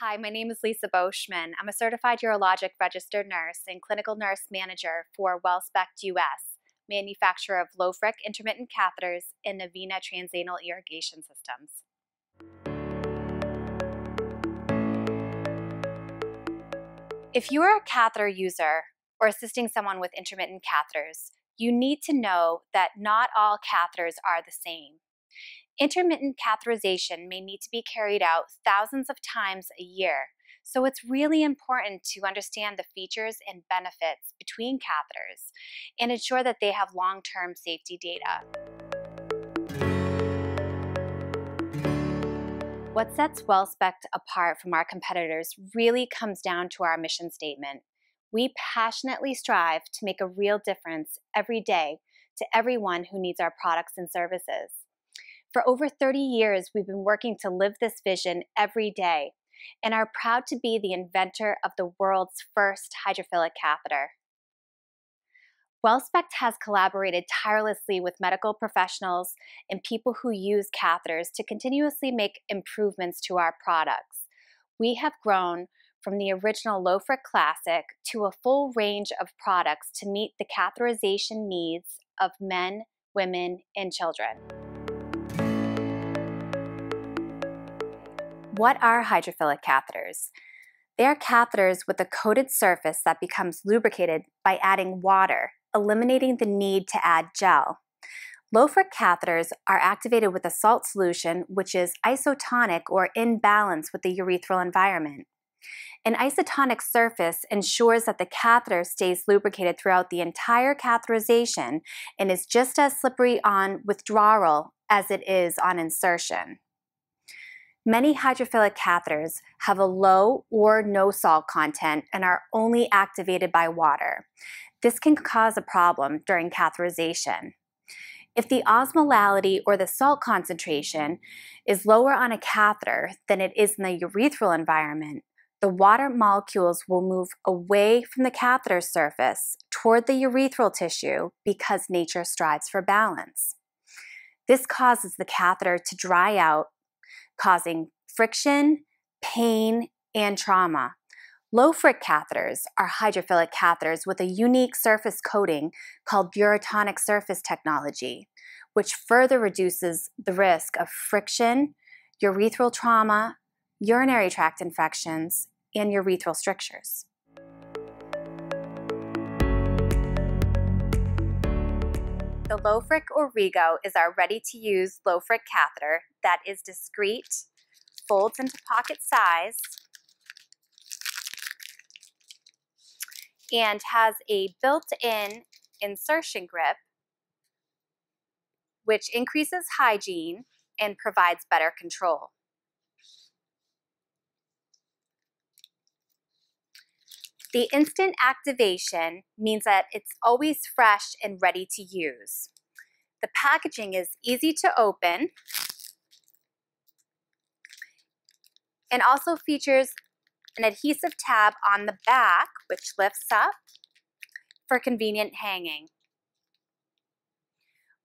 Hi, my name is Lisa Beauchemin. I'm a certified urologic registered nurse and clinical nurse manager for WellSpect US, manufacturer of LoFric intermittent catheters and Navina transanal irrigation systems. If you are a catheter user or assisting someone with intermittent catheters, you need to know that not all catheters are the same. Intermittent catheterization may need to be carried out thousands of times a year, so it's really important to understand the features and benefits between catheters and ensure that they have long-term safety data. What sets WellSpect apart from our competitors really comes down to our mission statement. We passionately strive to make a real difference every day to everyone who needs our products and services. For over 30 years, we've been working to live this vision every day and are proud to be the inventor of the world's first hydrophilic catheter. WellSpect has collaborated tirelessly with medical professionals and people who use catheters to continuously make improvements to our products. We have grown from the original LoFric Classic to a full range of products to meet the catheterization needs of men, women, and children. What are hydrophilic catheters? They are catheters with a coated surface that becomes lubricated by adding water, eliminating the need to add gel. LoFric catheters are activated with a salt solution which is isotonic or in balance with the urethral environment. An isotonic surface ensures that the catheter stays lubricated throughout the entire catheterization and is just as slippery on withdrawal as it is on insertion. Many hydrophilic catheters have a low or no salt content and are only activated by water. This can cause a problem during catheterization. If the osmolality or the salt concentration is lower on a catheter than it is in the urethral environment, the water molecules will move away from the catheter surface toward the urethral tissue because nature strives for balance. This causes the catheter to dry out causing friction, pain, and trauma. LoFric catheters are hydrophilic catheters with a unique surface coating called Urotonic surface technology, which further reduces the risk of friction, urethral trauma, urinary tract infections, and urethral strictures. The LoFric Origo is our ready-to-use LoFric catheter that is discreet, folds into pocket size, and has a built-in insertion grip which increases hygiene and provides better control. The instant activation means that it's always fresh and ready to use. The packaging is easy to open and also features an adhesive tab on the back which lifts up for convenient hanging.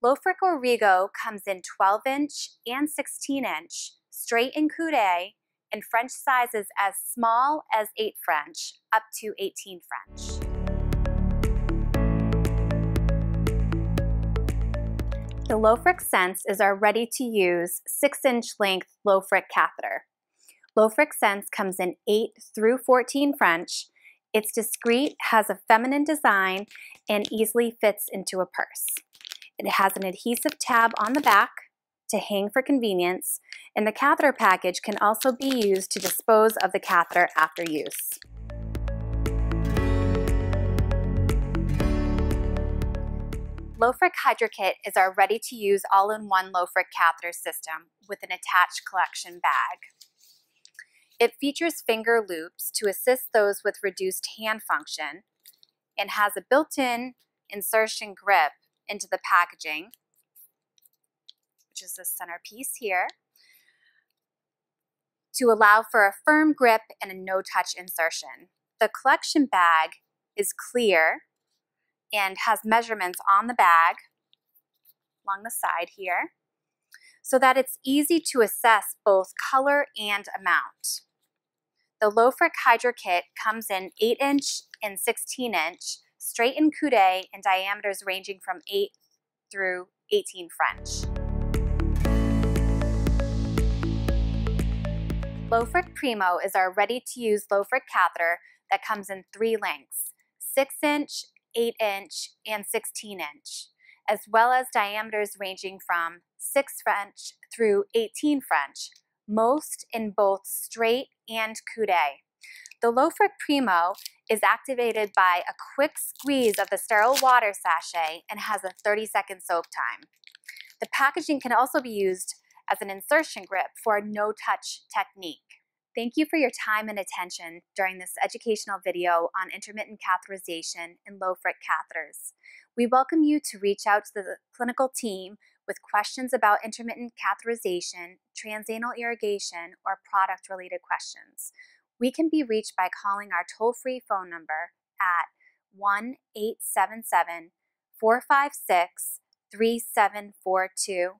LoFric Origo comes in 12 inch and 16 inch, straight and coude, and French sizes as small as 8 French up to 18 French. The LoFric Sense is our ready-to-use 6-inch length LoFric catheter. LoFric Sense comes in 8 through 14 French. It's discreet, has a feminine design, and easily fits into a purse. It has an adhesive tab on the back to hang for convenience, and the catheter package can also be used to dispose of the catheter after use. LoFric HydroKit is our ready-to-use all-in-one LoFric catheter system with an attached collection bag. It features finger loops to assist those with reduced hand function and has a built-in insertion grip into the packaging which is the centerpiece here, to allow for a firm grip and a no-touch insertion. The collection bag is clear and has measurements on the bag along the side here. so that it's easy to assess both color and amount. The LoFric Hydro Kit comes in 8-inch and 16-inch, straight and coude in diameters ranging from 8 through 18 French. LoFric Primo is our ready-to-use LoFric catheter that comes in three lengths, 6-inch, 8-inch, and 16-inch, as well as diameters ranging from 6 French through 18 French, most in both straight and coude. The LoFric Primo is activated by a quick squeeze of the sterile water sachet and has a 30-second soak time. The packaging can also be used as an insertion grip for a no-touch technique. Thank you for your time and attention during this educational video on intermittent catheterization in LoFric catheters. We welcome you to reach out to the clinical team with questions about intermittent catheterization, transanal irrigation, or product-related questions. We can be reached by calling our toll-free phone number at 1-877-456-3742.